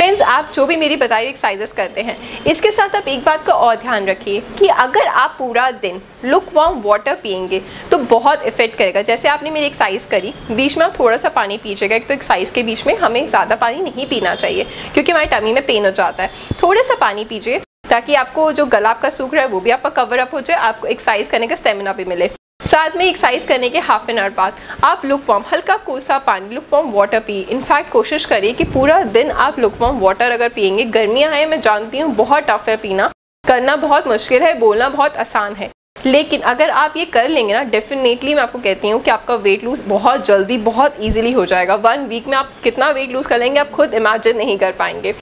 Friends आप जो भी मेरी बताई एक्सरसाइजेस करते हैं, इसके साथ आप एक बात का और ध्यान रखिए कि अगर आप पूरा दिन लुक वार्म वाटर पियेंगे तो बहुत इफ़ेक्ट करेगा। जैसे आपने मेरी एक्सरसाइज करी, बीच में आप थोड़ा सा पानी पीजिएगा। एक तो एक्सरसाइज के बीच में हमें ज़्यादा पानी नहीं पीना चाहिए, क्योंकि हमारे टमी में पेन हो जाता है। थोड़ा सा पानी पीजिए, ताकि आपको जो गला आपका सूख रहा है, वो भी आपका कवर अप हो जाए, आपको एक्सरसाइज करने का स्टेमिना भी मिले। साथ में एक्सरसाइज करने के हाफ़ एन आवर बाद, आप लुक वॉर्म हल्का कोसा पानी लुक वॉर्म वाटर पिए। इनफैक्ट कोशिश करिए कि पूरा दिन आप लुक वॉर्म वाटर अगर पियेंगे गर्मियाँ हैं, मैं जानती हूँ, बहुत टफ है पीना। करना बहुत मुश्किल है, बोलना बहुत आसान है। लेकिन अगर आप ये कर लेंगे ना डेफिनेटली मैं आपको कहती हूँ कि आपका वेट लूज बहुत जल्दी, बहुत ईजिली हो जाएगा। वन वीक में आप कितना वेट लूज कर लेंगे, आप खुद इमेजिन नहीं कर पाएँगे।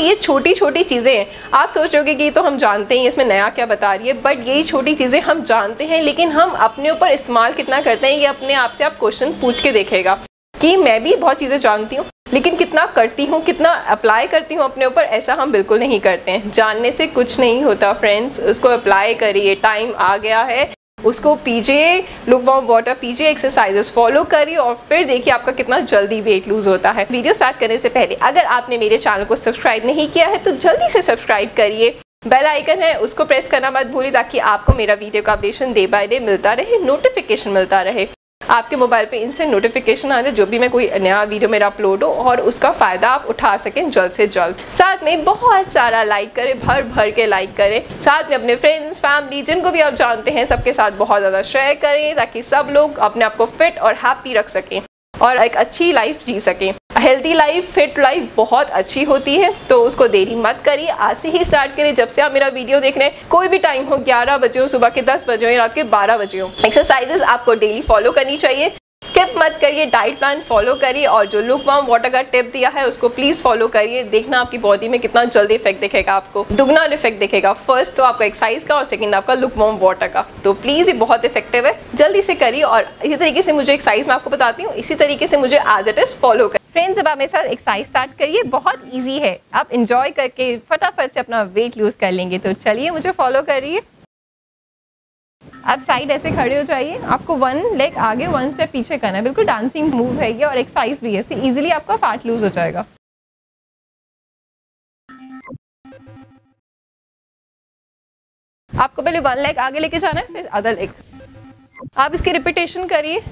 ये छोटी छोटी चीज़ें हैं। आप सोचोगे कि तो हम जानते हैं, इसमें नया क्या बता रही है बट यही छोटी चीज़ें हम जानते हैं, लेकिन हम अपने ऊपर इस्तेमाल कितना करते हैं, ये अपने आप से आप क्वेश्चन पूछ के देखेगा। कि मैं भी बहुत चीज़ें जानती हूँ, लेकिन कितना करती हूँ, कितना अप्लाई करती हूँ अपने ऊपर, ऐसा हम बिल्कुल नहीं करते हैं। जानने से कुछ नहीं होता फ्रेंड्स उसको अप्लाई करिए टाइम आ गया है। उसको पीजिए लुक वॉम वाटर पीजिए एक्सरसाइजेस फॉलो करिए और फिर देखिए आपका कितना जल्दी वेट लूज होता है। वीडियो स्टार्ट करने से पहले, अगर आपने मेरे चैनल को सब्सक्राइब नहीं किया है तो जल्दी से सब्सक्राइब करिए। बेल आइकन है, उसको प्रेस करना मत भूलिए ताकि आपको मेरा वीडियो का अपडेशन डे बाय डे मिलता रहे नोटिफिकेशन मिलता रहे। आपके मोबाइल पे इंस्टेंट नोटिफिकेशन आ जाए जो भी मैं कोई नया वीडियो मेरा अपलोड हो, और उसका फ़ायदा आप उठा सकें जल्द से जल्द। साथ में बहुत सारा लाइक करें भर भर के लाइक करें। साथ में अपने फ्रेंड्स फैमिली जिनको भी आप जानते हैं, सबके साथ बहुत ज़्यादा शेयर करें, ताकि सब लोग अपने आप को फिट और हैप्पी रख सकें, और एक अच्छी लाइफ जी सकें। हेल्दी लाइफ फिट लाइफ बहुत अच्छी होती है तो उसको देरी मत करिए। आज से ही स्टार्ट करिए। जब से आप मेरा वीडियो देख रहे हैं, कोई भी टाइम हो 11 बजे हो, सुबह के 10 बजे हो रात के 12 बजे हो एक्सरसाइजेस आपको डेली फॉलो करनी चाहिए। स्किप मत करिए डाइट प्लान फॉलो करिए और जो लुक वार्म वाटर का टिप दिया है, उसको प्लीज़ फॉलो करिए। देखना आपकी बॉडी में कितना जल्दी इफ़ेक्ट दिखेगा आपको। दुगना इफ़ेक्ट दिखेगा। फ़र्स्ट तो आपका एक्सरसाइज का और सेकंड आपका लुक वार्म वाटर का। तो प्लीज़ ये बहुत इफ़ेक्टिव है। जल्दी से करिए और इसी तरीके से मुझे एक्सरसाइज मैं आपको बताती हूँ। इसी तरीके से मुझे as it is follow friends अब आप मेरे साथ एक्सरसाइज स्टार्ट करिए। बहुत इजी है। आप इंजॉय करके फटाफट से अपना वेट लूज कर लेंगे। तो चलिए, मुझे फॉलो करिए। आप साइड ऐसे खड़े हो जाइए। आपको वन लेग आगे वन स्टेप पीछे करना है। बिल्कुल डांसिंग मूव है ये और एक्सरसाइज भी है। इजीली आपका फैट लूज हो जाएगा। आपको पहले वन लेग आगे लेके जाना है, फिर अदर लेग आप इसकी रिपीटेशन करिए।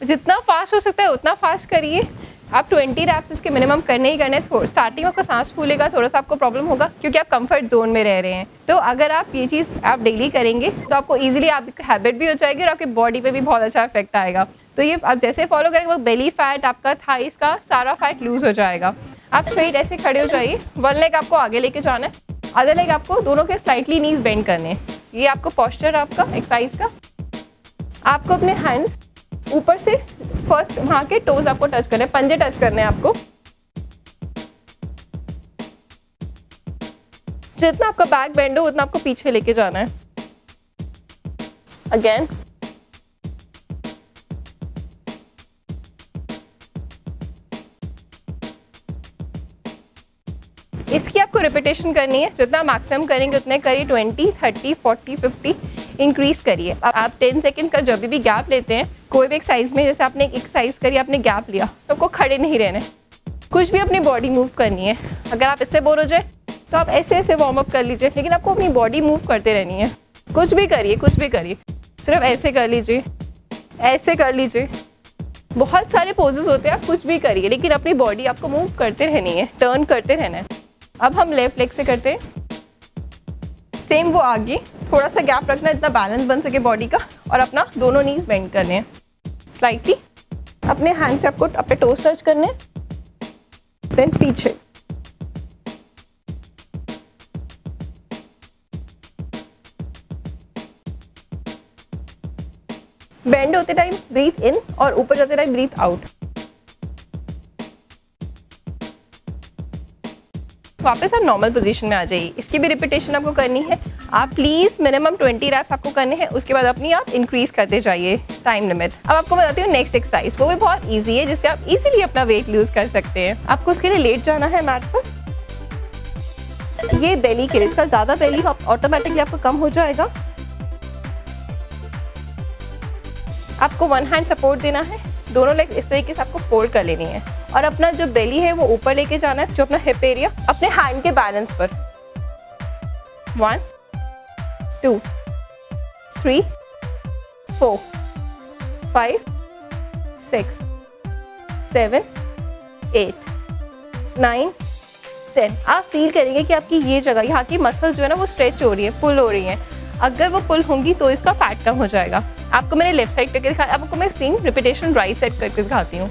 जितना फास्ट हो सकता है, उतना फास्ट करिए। आप 20 रैप्स इसके मिनिमम करने ही करने स्टार्टिंग में आपका सांस फूलेगा, थोड़ा सा आपको प्रॉब्लम होगा, क्योंकि आप कंफर्ट जोन में रह रहे हैं। तो अगर आप ये चीज़ आप डेली करेंगे तो आपको इजीली आपकी हैबिट भी हो जाएगी और आपकी बॉडी पे भी बहुत अच्छा इफ़ेक्ट आएगा। तो ये आप जैसे फॉलो करेंगे, वो बेली फैट आपका थाइस का सारा फैट लूज हो जाएगा। आप स्ट्रेट ऐसे खड़े हो जाइए वन लेग आपको आगे लेके जाना है अदर लेग आपको दोनों के स्लाइटली नीज बेंड करने हैं। ये आपको पॉस्चर आपका एक्सरसाइज का। आपको अपने हैंड्स ऊपर से फ़र्स्ट वहाँ के टोज आपको टच करने पंजे टच करने हैं आपको। जितना आपका बैक बेंड हो, उतना आपको पीछे लेके जाना है। अगेन इसकी आपको रिपीटेशन करनी है, जितना मैक्सिमम करेंगे, उतने करिए twenty thirty forty fifty increase करिए। आप टेन सेकेंड का जब भी गैप लेते हैं कोई भी एक साइज़ में, जैसे आपने एक एक्सरसाइज करी, आपने गैप लिया तो आपको खड़े नहीं रहने। कुछ भी अपनी बॉडी मूव करनी है। अगर आप इससे बोर हो जाए तो आप ऐसे ऐसे वार्म अप कर लीजिए, लेकिन आपको अपनी बॉडी मूव करते रहनी है। कुछ भी करिए, कुछ भी करिए, सिर्फ़ ऐसे कर लीजिए, ऐसे कर लीजिए। बहुत सारे पोजेस होते हैं, आप कुछ भी करिए, लेकिन अपनी बॉडी आपको मूव करते रहनी है टर्न करते रहना है। अब हम लेफ़्ट लेग से करते हैं। सेम वो आगे, थोड़ा सा गैप रखना, इतना बैलेंस बन सके बॉडी का, और अपना दोनों नीज बेंड करने हैं। स्लाइटली अपने हैंड से आपको अपने टोस टच करने देन पीछे। बेंड होते टाइम ब्रीथ इन और ऊपर जाते टाइम ब्रीथ आउट वापस आप नॉर्मल पोजीशन में आ जाइए। इसकी भी रिपीटेशन आपको करनी है। आप प्लीज़ मिनिमम 20 रैप्स आपको करने हैं, उसके बाद अपनी आप इंक्रीज करते जाइए टाइम लिमिट अब आपको बताती हूँ नेक्स्ट एक्सरसाइज वो भी बहुत ईजी है, जिससे आप इजीली अपना वेट लूज कर सकते हैं। आपको उसके लिए लेट जाना है मैट पर। ये बेली के लिए इसका ज़्यादा बेली ऑटोमेटिकली आपको कम हो जाएगा। आपको वन हैंड सपोर्ट देना है, दोनों लेग इस तरीके से आपको फोल्ड कर लेनी है। और अपना जो बेली है, वो ऊपर लेके जाना है, जो अपना हिप एरिया अपने हैंड के बैलेंस पर। One two, three, four, five, six, seven, eight, nine, ten. आप फील करेंगे कि आपकी ये जगह, यहाँ की मसल जो है ना, वो स्ट्रेच हो रही है पुल हो रही है। अगर वो पुल होंगी तो इसका फैट कम हो जाएगा। आपको मैंने लेफ़्ट साइड करके दिखा आपको मैं सेम रिपीटेशन राइट साइड करके दिखाती हूँ।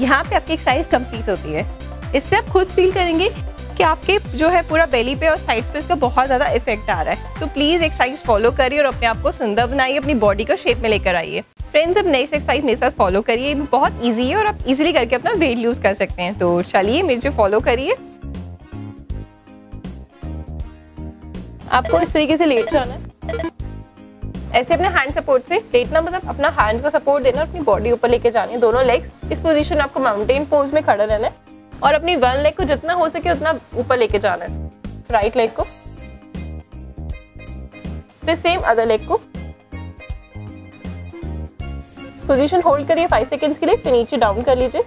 यहाँ पे आपकी एक्सरसाइज कंप्लीट होती है। इससे आप खुद फील करेंगे कि आपके जो है पूरा बेली पे और साइड्स पे इसका बहुत ज़्यादा इफ़ेक्ट आ रहा है। तो प्लीज़ एक्सरसाइज फॉलो करिए और अपने आप को सुंदर बनाइए, अपनी बॉडी को शेप में लेकर आइए। फ्रेंड्स अब नेक्स्ट एक्सरसाइज मेरे साथ फॉलो करिए। बहुत ईजी है और आप इजीली करके अपना वेट लूज कर सकते हैं। तो चलिए मेरे जो फॉलो करिए। आपको इस तरीके से लेट जाना है। ऐसे अपने हैंड सपोर्ट से लेटना मतलब अपना हैंड को सपोर्ट देना अपनी बॉडी ऊपर लेके जानी है दोनों लेग्स इस पोजीशन में आपको माउंटेन पोज में खड़ा रहना है और अपनी वन लेग को जितना हो सके उतना ऊपर लेके जाना है राइट लेग को। फिर सेम अदर लेग को। पोजीशन होल्ड करिए फाइव सेकेंड्स के लिए, फिर नीचे डाउन कर लीजिए।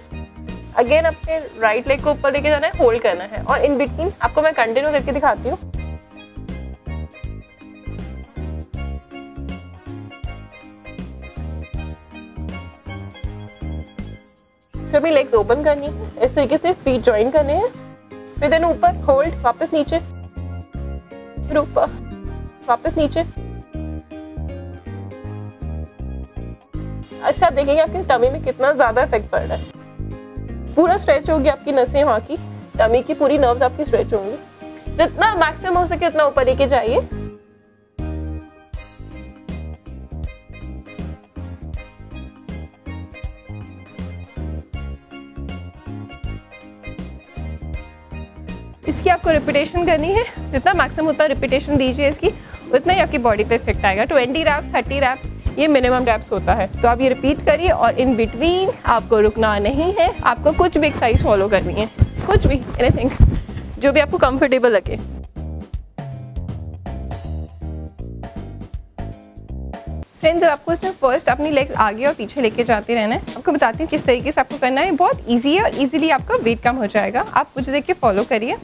अगेन अपने राइट लेग को ऊपर लेके जाना है होल्ड करना है और इन बिटवीन आपको मैं कंटिन्यू करके दिखाती हूँ। फिर भी लेग्स ओपन करनी है। इस तरीके से फीट ज्वाइन करने हैं। फिर देन ऊपर होल्ड वापस नीचे। फिर ऊपर, वापस नीचे। अच्छा आप देखेंगे आपके टमी में कितना ज़्यादा इफ़ेक्ट पड़ रहा है। पूरा स्ट्रेच होगी आपकी नसें वहाँ की। टमी की पूरी नर्व्स आपकी स्ट्रेच होंगी। जितना मैक्सिमम हो सके उतना ऊपर लेके जाइए। इसकी आपको रिपीटेशन करनी है। जितना मैक्सिमम उतना रिपीटेशन दीजिए इसकी, उतना ही आपकी बॉडी पे इफ़ेक्ट आएगा। ट्वेंटी रैप्स थर्टी रैप ये मिनिमम रैप्स होता है। तो आप ये रिपीट करिए और इन बिटवीन आपको रुकना नहीं है। आपको कुछ भी एक्सरसाइज फॉलो करनी है। कुछ भी एनीथिंग जो भी आपको कंफर्टेबल लगे। फ्रेंड्स आपको इसमें फ़र्स्ट अपनी लेग्स आगे और पीछे लेके जाते रहना है। आपको बताती हूँ किस तरीके से आपको करना है। बहुत इजी है और इजीली आपका वेट कम हो जाएगा। आप कुछ देख के फॉलो करिए।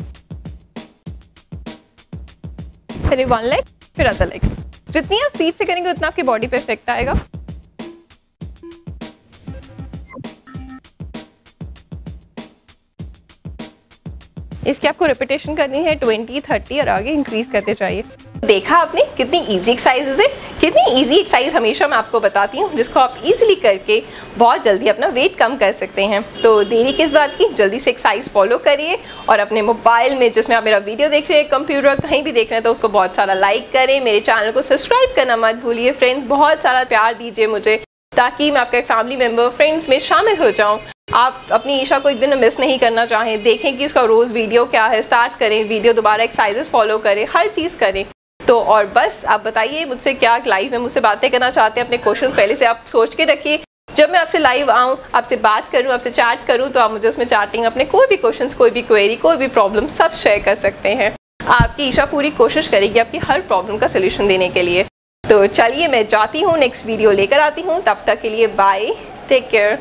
पहले वन लेग फिर अदर लेग जितनी आप स्पीड से करेंगे, उतना आपकी बॉडी पे इफ़ेक्ट आएगा। इसकी आपको रिपीटेशन करनी है ट्वेंटी थर्टी और आगे इंक्रीज करते चाहिए देखा आपने? कितनी इजी एक्सरसाइजेज है कितनी इजी एक्सरसाइज हमेशा मैं आपको बताती हूँ, जिसको आप इजीली करके बहुत जल्दी अपना वेट कम कर सकते हैं। तो देरी किस बात की? जल्दी से एक्सरसाइज फॉलो करिए और अपने मोबाइल में, जिसमें आप मेरा वीडियो देख रहे हैं कंप्यूटर कहीं भी देख रहे हैं तो उसको बहुत सारा लाइक करें। मेरे चैनल को सब्सक्राइब करना मत भूलिए फ्रेंड्स बहुत सारा प्यार दीजिए मुझे, ताकि मैं आपके फैमिली मेंबर फ्रेंड्स में शामिल हो जाऊँ। आप अपनी ईशा को एक दिन मिस नहीं करना चाहें, देखें कि उसका रोज़ वीडियो क्या है स्टार्ट करें वीडियो दोबारा एक्सरसाइजेस फॉलो करें, हर चीज़ करें। तो और बस, आप बताइए मुझसे क्या लाइव में मुझसे बातें करना चाहते हैं, अपने क्वेश्चन पहले से आप सोच के रखिए। जब मैं आपसे लाइव आऊँ, आपसे बात करूँ, आपसे चैट करूँ तो आप मुझे उसमें चैटिंग अपने कोई भी क्वेश्चन कोई भी क्वेरी कोई भी प्रॉब्लम सब शेयर कर सकते हैं। आपकी ईशा पूरी कोशिश करेगी आपकी हर प्रॉब्लम का सोल्यूशन देने के लिए। तो चलिए, मैं जाती हूँ नेक्स्ट वीडियो लेकर आती हूँ। तब तक के लिए बाय टेक केयर